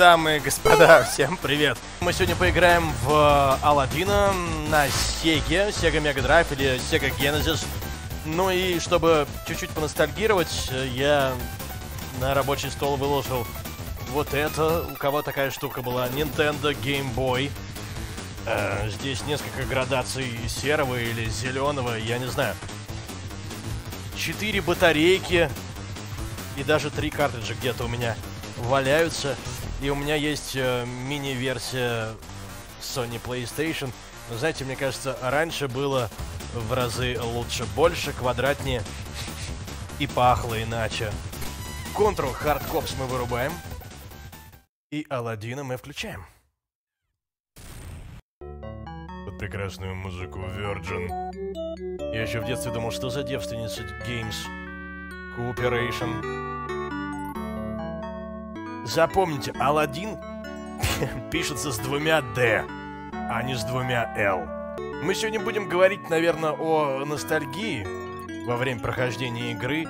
Дамы и господа, всем привет! Мы сегодня поиграем в Алладина на Sega, Sega Mega Drive или Sega Genesis. Ну и чтобы чуть-чуть поностальгировать, я на рабочий стол выложил вот это. У кого такая штука была? Nintendo Game Boy. Э, здесь несколько градаций серого или зеленого, я не знаю. Четыре батарейки и даже три картриджа где-то у меня валяются. И у меня есть э, мини-версия Sony PlayStation. Но знаете, мне кажется, раньше было в разы лучше, больше, квадратнее и пахло иначе. Control Hard Cops мы вырубаем. И Алладина мы включаем. Под прекрасную музыку Virgin. Я еще в детстве думал, что за девственница Games Cooperation. Запомните, Алладин пишется с двумя «Д», а не с двумя «Л». Мы сегодня будем говорить, наверное, о ностальгии во время прохождения игры.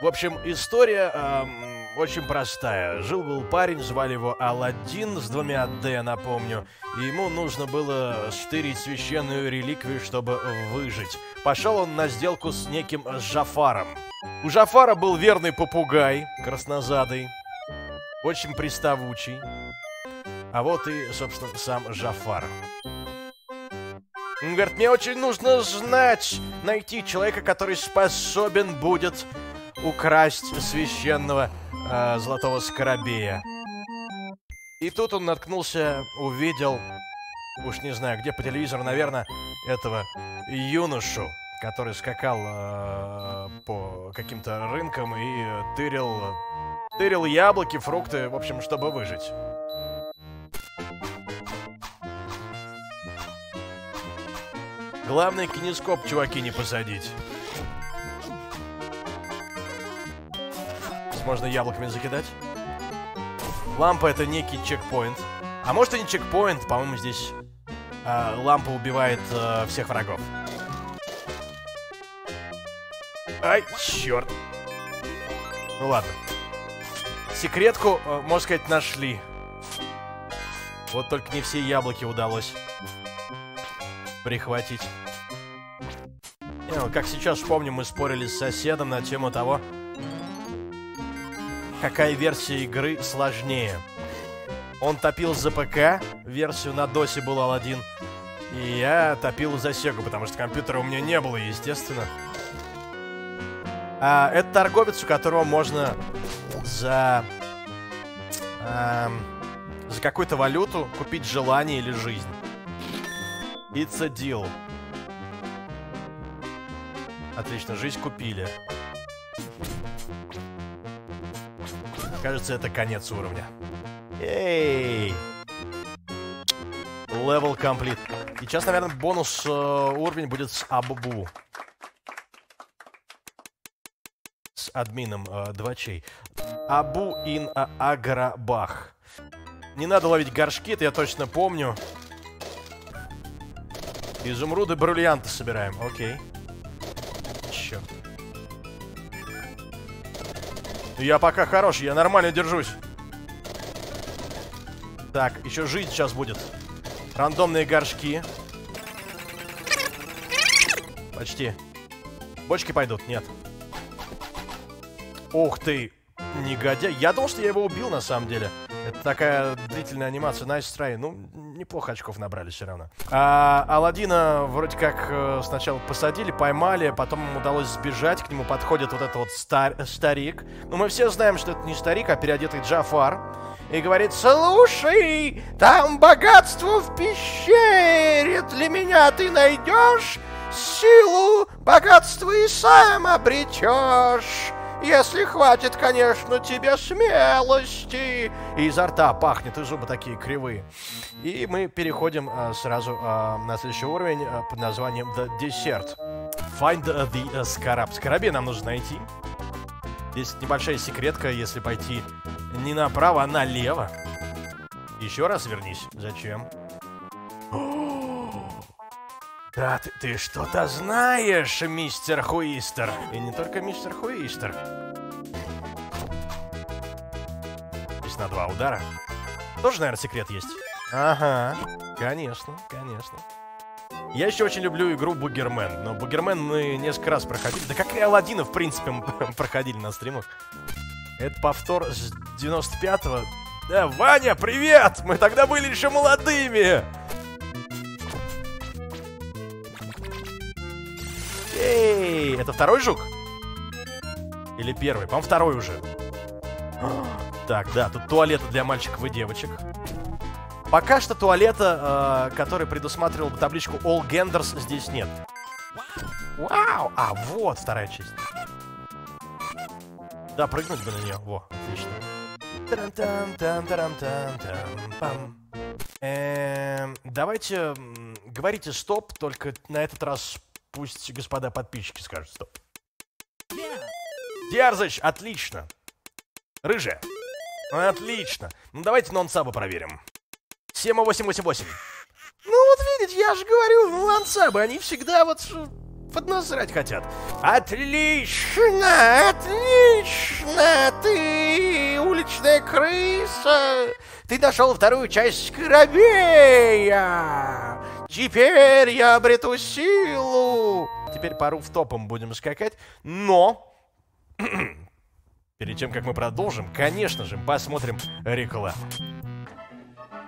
В общем, история эм, очень простая. Жил-был парень, звали его Алладин с двумя «Д», напомню. И ему нужно было стырить священную реликвию, чтобы выжить. Пошел он на сделку с неким Жафаром. У Жафара был верный попугай, краснозадый, очень приставучий. А вот и, собственно, сам Жафар. Он говорит, мне очень нужно знать, найти человека, который способен будет украсть священного э, золотого скоробея. И тут он наткнулся, увидел, уж не знаю, где по телевизору, наверное, этого юношу, который скакал э, по каким-то рынкам и тырил Тырил яблоки, фрукты, в общем, чтобы выжить. Главное, кинескоп, чуваки, не посадить. Можно яблоками закидать. Лампа — это некий чекпоинт. А может и не чекпоинт, по-моему, здесь э, лампа убивает э, всех врагов. Ай, черт. Ну ладно. Секретку, э, можно сказать, нашли. Вот только не все яблоки удалось прихватить. Ну, как сейчас помню, мы спорили с соседом на тему того, какая версия игры сложнее. Он топил за ПК, версию на досе был Алладин, и я топил за Сегу, потому что компьютера у меня не было, естественно. А, это торговец, у которого можно за... Эм, за какую-то валюту купить желание или жизнь. It's a deal. Отлично, жизнь купили. Кажется, это конец уровня. Эй! Level complete. И сейчас, наверное, бонус э, уровень будет с Аббу. С админом э, Двачей. Абу ин Аграбах. Не надо ловить горшки, это я точно помню. Изумруды, бриллианты собираем. Окей. Черт. Я пока хорош, я нормально держусь. Так, еще жизнь сейчас будет. Рандомные горшки. Почти. Бочки пойдут? Нет. Ух ты. Негодяй. Я думал, что я его убил на самом деле. Это такая длительная анимация. Nice try. Ну, неплохо очков набрали все равно. А, Алладина вроде как э, сначала посадили, поймали, потом ему удалось сбежать. К нему подходит вот этот вот стар старик. Ну, мы все знаем, что это не старик, а переодетый Джафар. И говорит, слушай, там богатство в пещере. Для меня ты найдешь силу, богатство и сам обретешь. Если хватит, конечно, тебе смелости. И изо рта пахнет, и зубы такие кривые. И мы переходим а, сразу а, на следующий уровень а, под названием The Desert. Find the uh, Scarab. Скоробей нам нужно найти. Здесь небольшая секретка, если пойти не направо, а налево. Еще раз вернись. Зачем? Да, ты, ты что-то знаешь, мистер Хуистер. И не только мистер Хуистер. Здесь на два удара. Тоже, наверное, секрет есть. Ага, конечно, конечно. Я еще очень люблю игру Бугермен, но Бугермен мы несколько раз проходили. Да как и Алладина, в принципе, мы проходили на стримах. Это повтор с 95-го. Да, Ваня, привет! Мы тогда были еще молодыми! Эй, это второй жук? Или первый? По-моему, второй уже. Так, да, тут туалеты для мальчиков и девочек. Пока что туалета, э, который предусматривал бы табличку All Genders, здесь нет. Вау! А, вот вторая часть. Да, прыгнуть бы на нее. Во, отлично. Эм, давайте говорите стоп, только на этот раз пусть господа подписчики скажут стоп. Дерзач, отлично. Рыжая. Отлично. Ну давайте нон-саба проверим. 7888. Ну вот видите, я же говорю, ну ансабы, они всегда вот поднасрать хотят. Отлично, отлично, ты уличная крыса. Ты нашел вторую часть Скоробея. Теперь я обрету силу. Теперь пару в топом будем скакать, но... Перед тем, как мы продолжим, конечно же, посмотрим рекламу.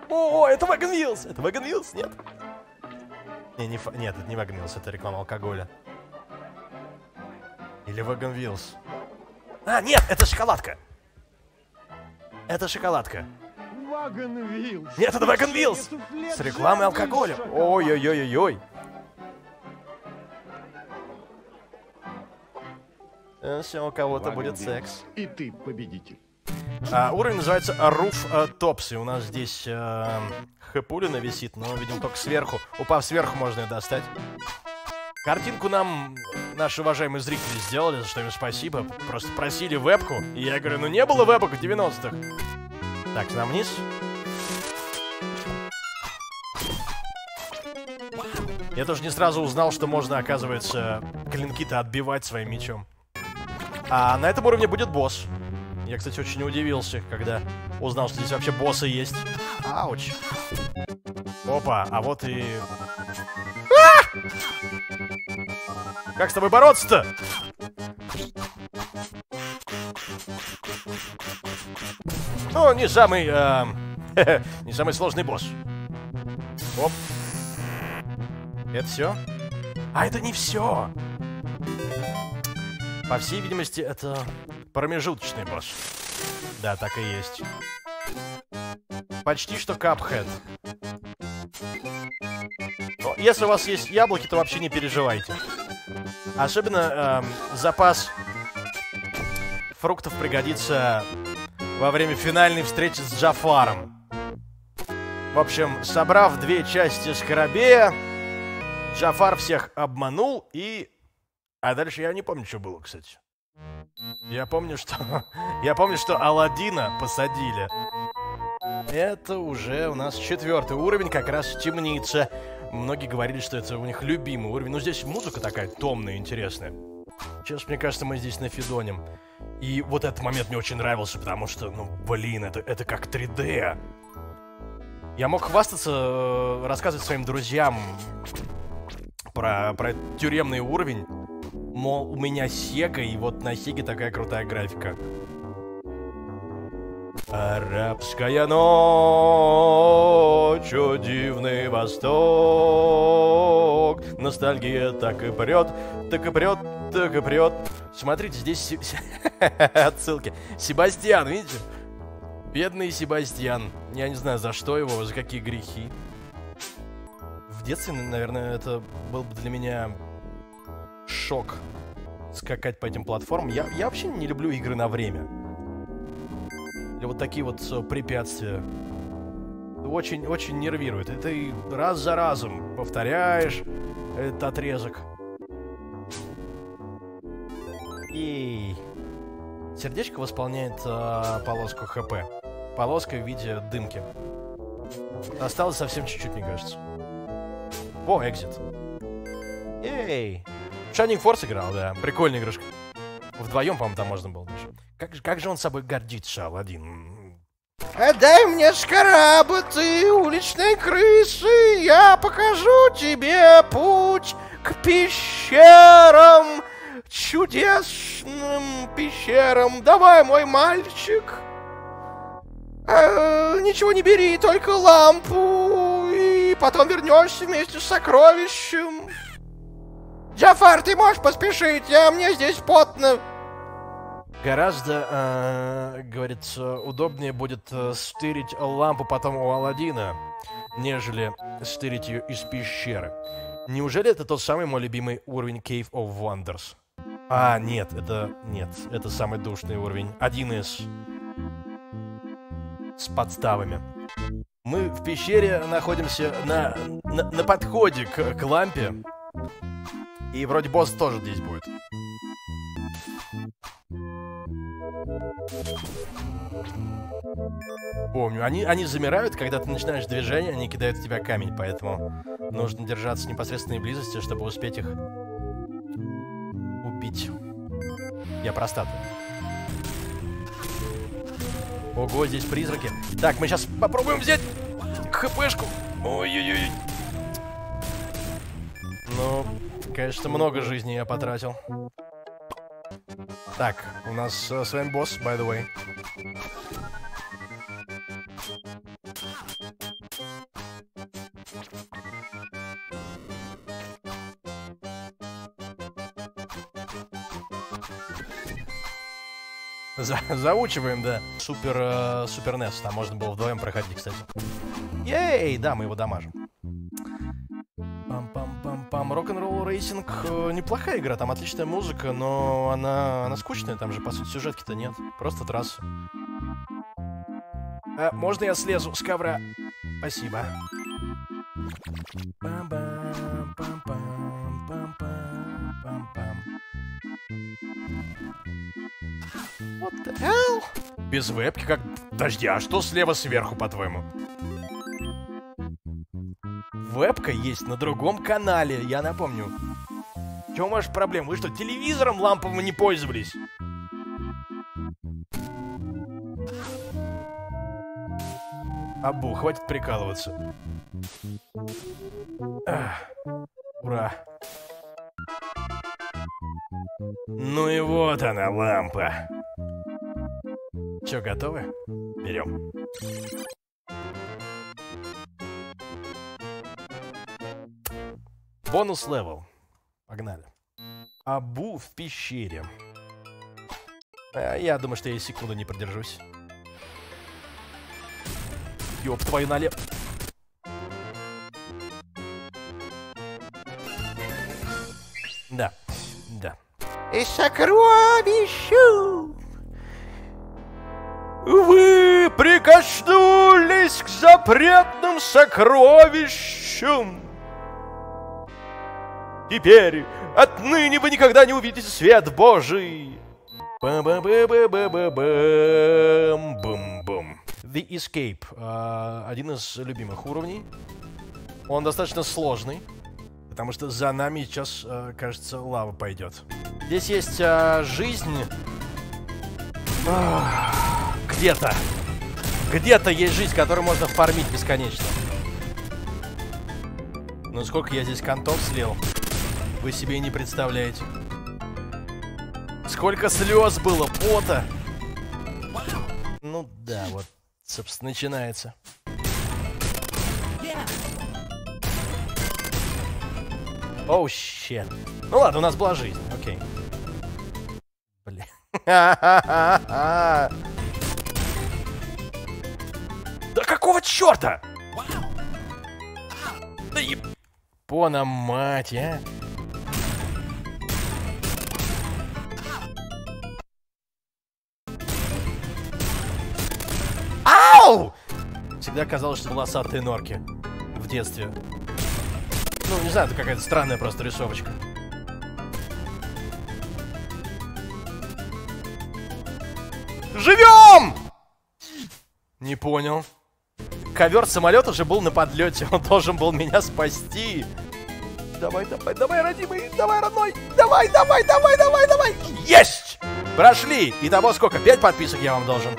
О, это Вагон Вилс! Это Вагон Вилс, нет? Не, не, нет, это не Вагон Вилс, это реклама алкоголя. Или Вагон Вилс. А, нет, это шоколадка. Это шоколадка. Вагон Вилс. Нет, это Вагон Вилс. С рекламой алкоголя. Ой-ой-ой-ой-ой. Все, у кого-то будет секс. И ты победитель. А, уровень называется Roof uh, Tops, и у нас здесь uh, хэпулина висит, но, видимо, только сверху. Упав сверху, можно ее достать. Картинку нам наши уважаемые зрители сделали, за что им спасибо. Просто просили вебку, и я говорю, ну не было вебок в 90-х. Так, нам вниз. Я тоже не сразу узнал, что можно, оказывается, клинки-то отбивать своим мечом. А на этом уровне будет босс. Я, кстати, очень удивился, когда узнал, что здесь вообще боссы есть. Ауч. Опа, а вот и... А! Как с тобой бороться-то? Ну, не самый... Э, не самый сложный босс. Оп. Это все? А это не все. По всей видимости, это Промежуточный босс. Да, так и есть. Почти что капхэт. Но если у вас есть яблоки, то вообще не переживайте. Особенно эм, запас фруктов пригодится во время финальной встречи с Джафаром. В общем, собрав две части Скоробея, Джафар всех обманул и... А дальше я не помню, что было, кстати. Я помню, что... Я помню, что Алладина посадили. Это уже у нас четвертый уровень, как раз темница. Многие говорили, что это у них любимый уровень. Но здесь музыка такая томная, интересная. Сейчас, мне кажется, мы здесь на Фидоним. И вот этот момент мне очень нравился, потому что, ну, блин, это, это как 3D. Я мог хвастаться, э, рассказывать своим друзьям про, про тюремный уровень мол, у меня Сега, и вот на Сеге такая крутая графика. Арабская ночь, о дивный восток. Ностальгия так и прет, так и прет, так и прет Смотрите, здесь отсылки. Себастьян, видите? Бедный Себастьян. Я не знаю, за что его, за какие грехи. В детстве, наверное, это был бы для меня шок скакать по этим платформам. Я, я вообще не люблю игры на время. Или вот такие вот э, препятствия. Очень-очень нервирует. И раз за разом повторяешь этот отрезок. И сердечко восполняет э, полоску ХП. Полоска в виде дымки. Осталось совсем чуть-чуть, мне кажется. О, экзит. Эй! Shining Force играл, да. Прикольная игрушка. Вдвоем, по-моему, там можно было даже. Как, как же он собой гордится, Алладин? Дай мне шкарабы, ты уличные крысы, я покажу тебе путь к пещерам, чудесным пещерам. Давай, мой мальчик. Э, ничего не бери, только лампу, и потом вернешься вместе с сокровищем. Джафар, ты можешь поспешить, а мне здесь потно. Гораздо, э, говорится, удобнее будет э, стырить лампу потом у Алладина, нежели стырить ее из пещеры. Неужели это тот самый мой любимый уровень Cave of Wonders? А, нет, это... Нет, это самый душный уровень. Один из... С подставами. Мы в пещере находимся на, на, на подходе к, к лампе. И вроде босс тоже здесь будет. Помню, они, они замирают, когда ты начинаешь движение, они кидают в тебя камень, поэтому нужно держаться непосредственной близости, чтобы успеть их убить. Я простату. Ого, здесь призраки. Так, мы сейчас попробуем взять хпшку. Ой-ой-ой. Ну, конечно, много жизни я потратил. Так, у нас uh, с вами босс, by the way. За заучиваем, да. Супер, э. Там можно было вдвоем проходить, кстати. Ей, да, мы его дамажим. Пам-пам-пам-пам. Rock n' Roll Racing э, неплохая игра, там отличная музыка, но она, она скучная, там же, по сути, сюжетки-то нет. Просто трасса. А, можно я слезу с ковра? Спасибо. What the hell? Без вебки как... Подожди, а что слева сверху, по-твоему? Вебка есть на другом канале, я напомню. Чего ваша проблема? Вы что, телевизором ламповым не пользовались? Абу, хватит прикалываться. Ах, ура. Ну и вот она, лампа. Че, готовы? Берем. Bonus level. Погнали. Абу в пещере. А, я думаю, что я секунду не продержусь. Ёб твою налево. Да, да. И сокровищу вы прикоснулись к запретным сокровищам. Теперь отныне вы никогда не увидите свет Божий. Бум-бум. The Escape. Uh, один из любимых уровней. Он достаточно сложный. Потому что за нами сейчас, uh, кажется, лава пойдет. Здесь есть uh, жизнь. Где-то. Где-то есть жизнь, которую можно фармить бесконечно. Ну сколько я здесь контов слил, вы себе не представляете. Сколько слез было, пота. Ну да, вот собственно, начинается. Оу, oh, щет. Ну ладно, у нас была жизнь, окей. Блин. Да какого черта? Да ебона мать, а? Ау! Всегда казалось, что волосатые норки в детстве. Ну, не знаю, это какая-то странная просто рисовочка. Живем! Не понял. Ковер самолет уже был на подлете, он должен был меня спасти. Давай, давай, давай, родимый, давай, родной, давай, давай, давай, давай, давай. Есть! Прошли! Итого сколько? Пять подписок я вам должен.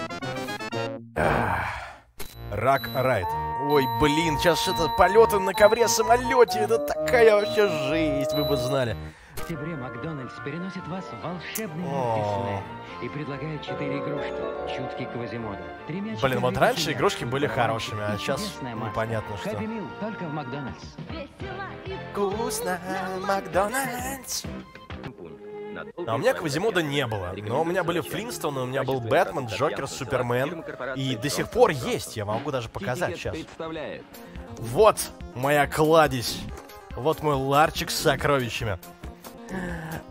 Рак Райт. Ой, блин, сейчас это полеты на ковре самолете. Это такая вообще жизнь, вы бы знали. В октябре Макдональдс переносит вас в волшебный мир О. Диснея и предлагает четыре игрушки. Чуткий Квазимода. Три мячика Блин, вот раньше игрушки были хорошими, а и сейчас непонятно что. Хэппи Мил только в Макдональдс. Вкусно, Макдональдс. А у меня Квазимода не было, но у меня были Флинстоны, у меня был Бэтмен, Джокер, Супермен, и до сих пор есть, я могу даже показать сейчас. Вот моя кладезь, вот мой ларчик с сокровищами.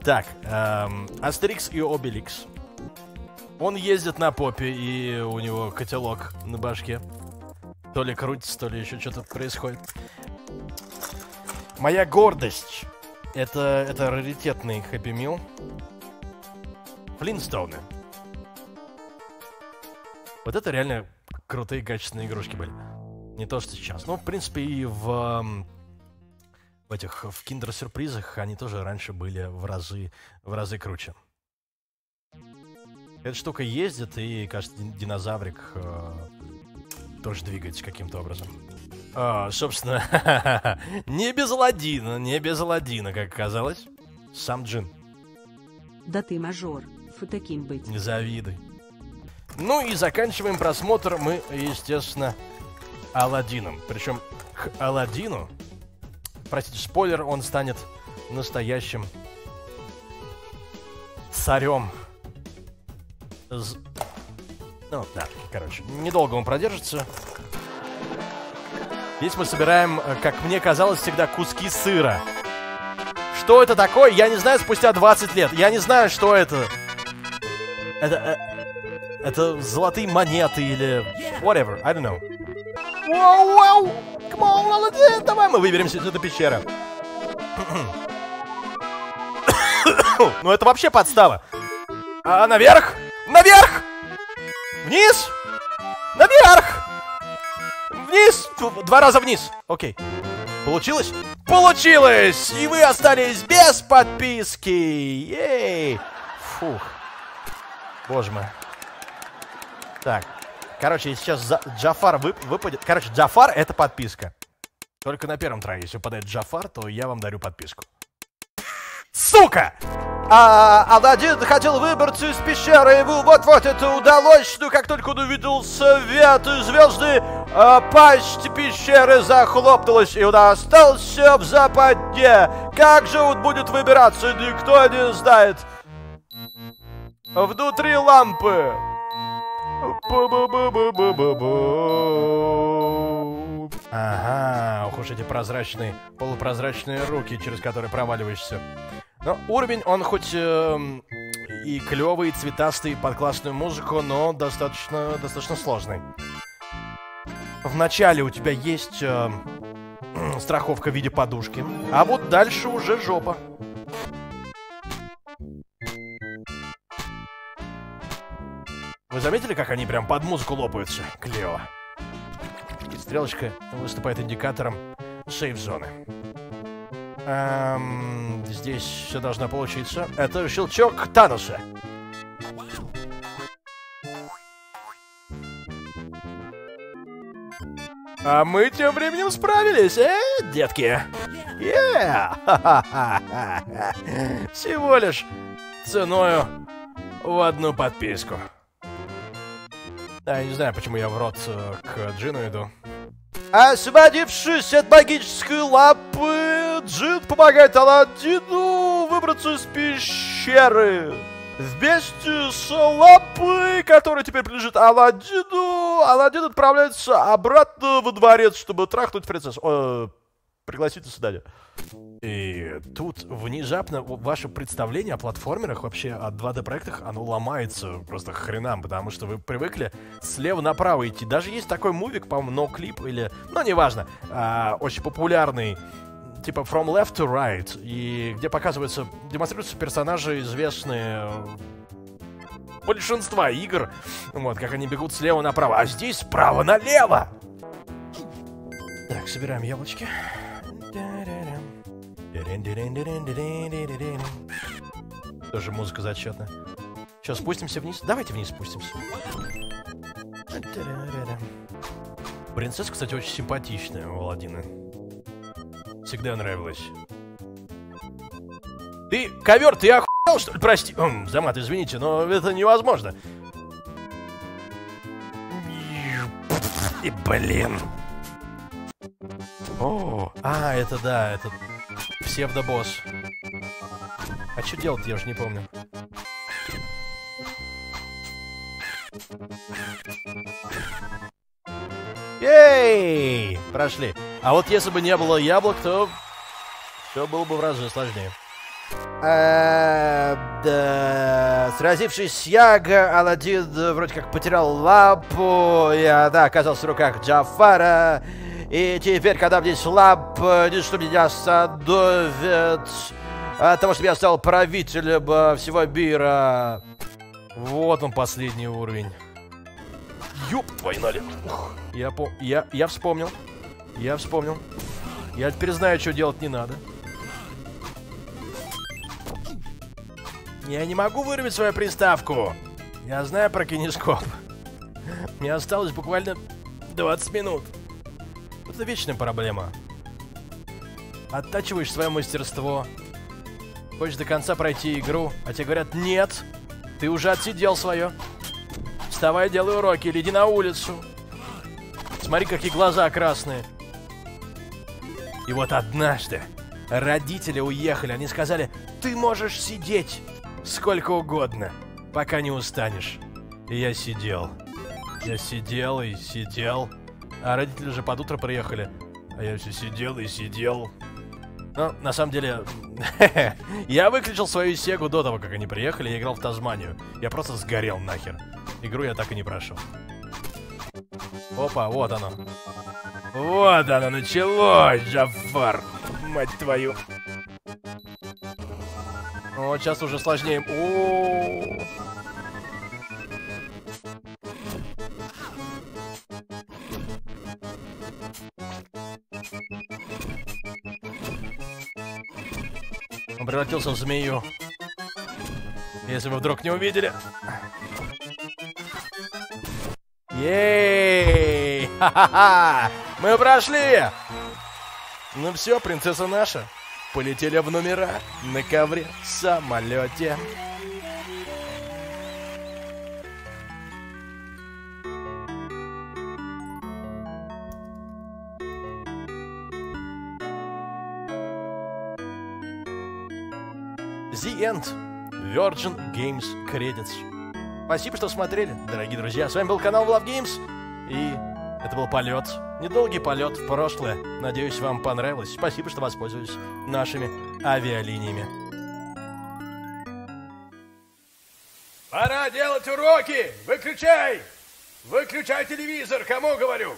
Так, эм, Астерикс и Обеликс. Он ездит на попе, и у него котелок на башке. То ли крутится, то ли еще что-то происходит. Моя гордость. Это, это раритетный Хэппи Мил. Флинстоуны. Вот это реально крутые, качественные игрушки были. Не то, что сейчас. Ну, в принципе, и в, в этих, в киндер-сюрпризах они тоже раньше были в разы, в разы круче. Эта штука ездит, и, кажется, дин- динозаврик э, тоже двигается каким-то образом. А, собственно, не без Аладдина, не без Аладдина, как оказалось. Сам Джин, Да ты мажор, фу таким быть. не завидуй. Ну и заканчиваем просмотр мы, естественно, Аладдином. Причем к Аладдину, простите, спойлер, он станет настоящим царем. Ну, да, короче, недолго он продержится. Здесь мы собираем, э, как мне казалось, всегда куски сыра. Что это такое, я не знаю спустя 20 лет. Я не знаю, что это. Это... э, это золотые монеты или... Whatever, I don't know. Воу! Come on, молодец, давай мы выберемся из этой пещеры. ну это вообще подстава. А наверх? Наверх! Вниз! Наверх! Вниз! Два раза вниз. Окей. Получилось? Получилось! И вы остались без подписки! Ей! Фух. Боже мой. Так. Короче, сейчас за- Джафар вып- выпадет. Короче, Джафар это подписка. Только на первом трае, если выпадает Джафар, то я вам дарю подписку. Сука! А, Аладдин хотел выбраться из пещеры, ему вот-вот это удалось, но как только он увидел свет и звезды, а, пасть пещеры захлопнулась, и он остался в западне. Как же он будет выбираться, никто не знает. Внутри лампы. Ага, ох уж эти прозрачные, полупрозрачные руки, через которые проваливаешься. Но уровень, он хоть эм, и клевый, и цветастый, под классную музыку, но достаточно, достаточно сложный. В начале у тебя есть эм, страховка в виде подушки, а вот дальше уже жопа. Вы заметили, как они прям под музыку лопаются? Клево. И стрелочка выступает индикатором сейф-зоны. Эм, здесь все должно получиться. Это щелчок Таноса. А мы тем временем справились, э, детки? Yeah! Всего лишь ценою в одну подписку. Да, я не знаю, почему я в рот э, к Джину иду. Освободившись от магической лапы, Джин помогает Аладдину выбраться из пещеры. Вместе с лапой, которая теперь принадлежит Аладдину, Аладдин отправляется обратно во дворец, чтобы трахнуть принцессу. Э, пригласить на свидание. И тут внезапно ваше представление о платформерах, вообще о 2D-проектах, оно ломается просто хренам, потому что вы привыкли слева направо идти. Даже есть такой мувик, по-моему, No Clip или... Ну, неважно. а, очень популярный типа From Left to Right, и где показываются, демонстрируются персонажи известные большинства игр, вот, как они бегут слева направо, а здесь справа налево. Так, собираем яблочки. Тоже музыка зачетная. Сейчас спустимся вниз. Давайте вниз спустимся. Принцесса, кстати, очень симпатичная у Аладдина. Всегда нравилась. Ты, ковер, ты охуел, что ли? Прости. Замат, извините, но это невозможно. И блин. О, а, это да, это псевдобосс. А что делать, я уже не помню. Ей! Прошли. А вот если бы не было яблок, то все было бы в разы сложнее. Э, да, сразившись с Яго, Аладдин э, вроде как потерял лапу, я, да, оказался в руках Джафара, и теперь, когда мне слаб, э, ничто меня остановит от того, чтобы я стал правителем э, всего мира. Вот он, последний уровень. Ёб твою налево. Я, по... я, я вспомнил. Я вспомнил. Я теперь знаю, что делать не надо. Я не могу вырубить свою приставку. Я знаю про кинескоп. Мне осталось буквально 20 минут. Это вечная проблема. Оттачиваешь свое мастерство. Хочешь до конца пройти игру, а тебе говорят «Нет, ты уже отсидел свое. Вставай, делай уроки или иди на улицу. Смотри, какие глаза красные. И вот однажды родители уехали, они сказали, ты можешь сидеть сколько угодно, пока не устанешь. И я сидел. Я сидел и сидел. А родители же под утро приехали. А я все сидел и сидел. Ну, на самом деле, я выключил свою Сегу до того, как они приехали, я играл в Тазманию. Я просто сгорел нахер. Игру я так и не прошел. Опа, вот оно. Вот оно началось, Джафар. Мать твою. Вот сейчас уже сложнее. О, Он превратился в змею. Если вы вдруг не увидели. Ей! Ха-ха-ха! Мы прошли! Ну все, принцесса наша. Полетели в номера на ковре самолете. The End. Virgin Games Credits. Спасибо, что смотрели, дорогие друзья. С вами был канал Love Games. И это был полет. Недолгий полет в прошлое. Надеюсь, вам понравилось. Спасибо, что воспользовались нашими авиалиниями. Пора делать уроки! Выключай! Выключай телевизор, кому говорю!